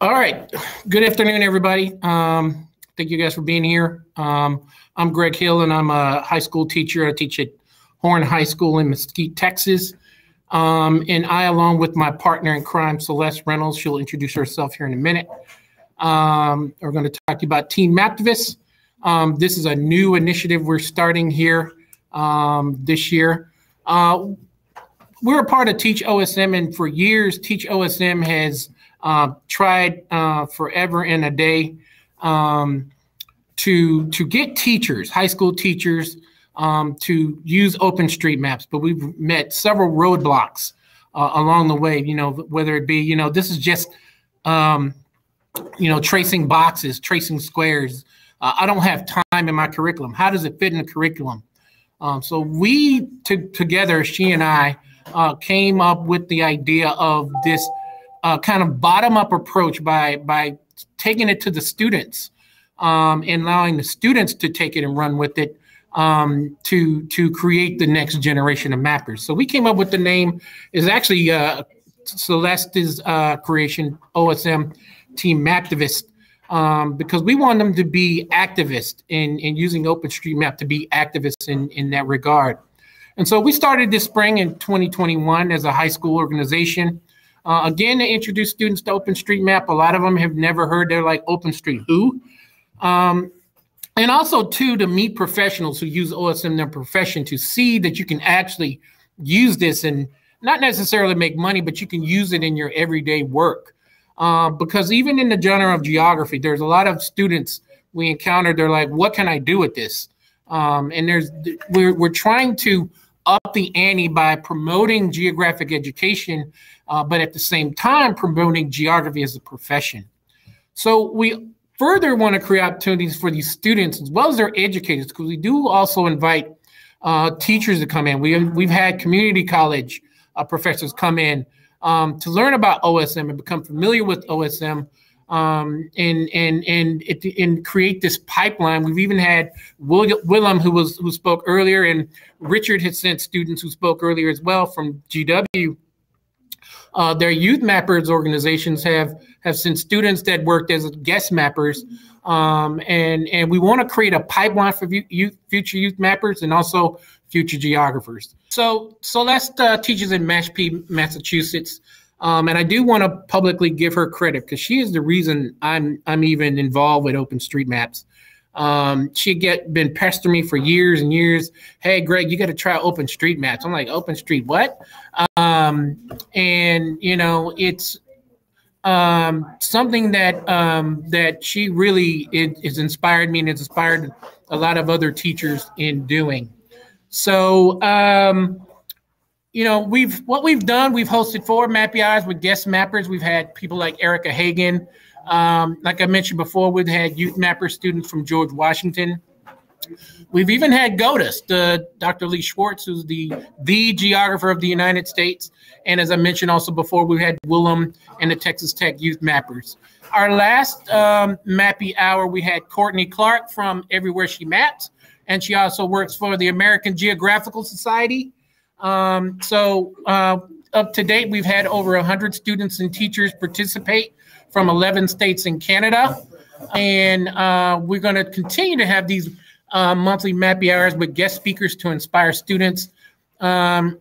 All right. Good afternoon, everybody. Um, thank you guys for being here. Um, I'm Greg Hill, and I'm a high school teacher. I teach at Horn High School in Mesquite, Texas. Um, and I, along with my partner in crime, Celeste Reynolds, she'll introduce herself here in a minute. Um, we're going to talk to you about Teen Maptivist. Um, this is a new initiative we're starting here um, this year. Uh, we're a part of Teach OSM, and for years, Teach OSM has uh, tried uh, forever and a day um, to to get teachers, high school teachers, um, to use OpenStreetMaps, but we've met several roadblocks uh, along the way. You know, whether it be you know this is just um, you know tracing boxes, tracing squares. Uh, I don't have time in my curriculum. How does it fit in the curriculum? Um, so we together, she and I, uh, came up with the idea of this uh, kind of bottom up approach by by taking it to the students um, and allowing the students to take it and run with it um, to to create the next generation of mappers. So we came up with the name is actually uh, Celeste's uh, creation, OSM Teen Maptivist, um, because we want them to be activists in, in using OpenStreetMap to be activists in, in that regard. And so we started this spring in 2021 as a high school organization. Uh, again, to introduce students to OpenStreetMap. A lot of them have never heard. They're like OpenStreet who? Um, and also, too, to meet professionals who use OSM in their profession to see that you can actually use this and not necessarily make money, but you can use it in your everyday work. Uh, because even in the genre of geography, there's a lot of students we encounter. They're like, "What can I do with this?" Um, and there's we're we're trying to up the ante by promoting geographic education, uh, but at the same time promoting geography as a profession. So we further want to create opportunities for these students as well as their educators, because we do also invite uh, teachers to come in. We, we've had community college uh, professors come in um, to learn about OSM and become familiar with OSM um, and and and it, and create this pipeline. We've even had William, Willem, who was who spoke earlier, and Richard had sent students who spoke earlier as well from GW. Uh, their youth mappers organizations have have sent students that worked as guest mappers, um, and and we want to create a pipeline for youth, future youth mappers and also future geographers. So Celeste uh, teaches in Mashpee, Massachusetts. Um, and I do want to publicly give her credit because she is the reason I'm I'm even involved with OpenStreetMaps. Um, she get been pestering me for years and years. Hey, Greg, you got to try OpenStreetMaps. I'm like, OpenStreet what? Um, and you know, it's um, something that um, that she really it, is inspired me and has inspired a lot of other teachers in doing. So um, you know, we've what we've done, we've hosted four mappy hours with guest mappers. We've had people like Erica Hagen. Um, like I mentioned before, we've had youth mapper students from George Washington. We've even had GOTUS, the Dr. Lee Schwartz, who's the the geographer of the United States. And as I mentioned also before, we had Willem and the Texas Tech youth mappers. Our last um, mappy hour, we had Courtney Clark from Everywhere She Maps, and she also works for the American Geographical Society. Um, so uh, up to date, we've had over 100 students and teachers participate from 11 states in Canada. And uh, we're going to continue to have these uh, monthly Mappy Hours with guest speakers to inspire students. Um,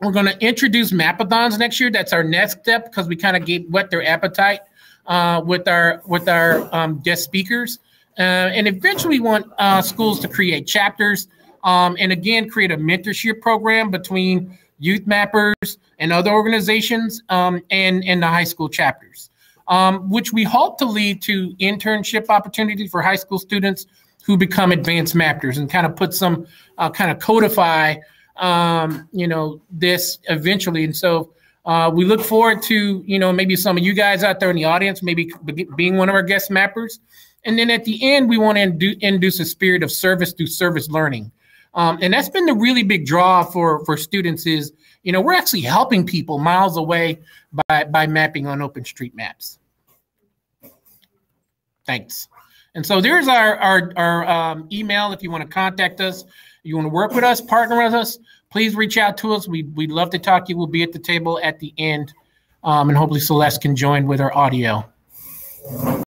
we're going to introduce Mapathons next year. That's our next step because we kind of get whet their appetite uh, with our with our um, guest speakers. Uh, and eventually, we want uh, schools to create chapters um, and again create a mentorship program between youth mappers and other organizations um, and, and the high school chapters, um, which we hope to lead to internship opportunities for high school students who become advanced mappers and kind of put some uh, kind of codify um, you know this eventually. And so uh, we look forward to you know maybe some of you guys out there in the audience maybe being one of our guest mappers. And then at the end we want to induce a spirit of service through service learning um, and that's been the really big draw for for students is you know we're actually helping people miles away by by mapping on OpenStreetMaps. Thanks. And so there's our our, our um, email if you want to contact us, you want to work with us, partner with us, please reach out to us. We we'd love to talk to you. We'll be at the table at the end, um, and hopefully Celeste can join with our audio.